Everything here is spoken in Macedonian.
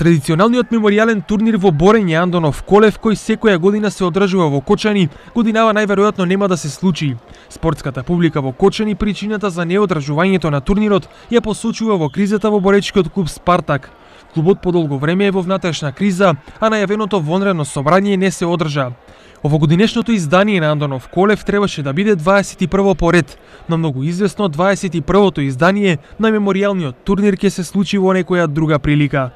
Традиционалниот меморијален турнир во Борење Андонов Колев кој секоја година се одржува во Кочани, годинава најверојатно нема да се случи. Спортската публика во Кочани причината за неодржувањето на турнирот ја посочува во кризата во боречкиот клуб Спартак. Клубот подолго време е во внатрешна криза, а најавеното вонредно собрание не се одржа. Овогодинешното издание на Андонов Колев требаше да биде 21-во поред, но многу известно 21-то издание на меморијалниот турнир ќе се случи во некоја друга прилика.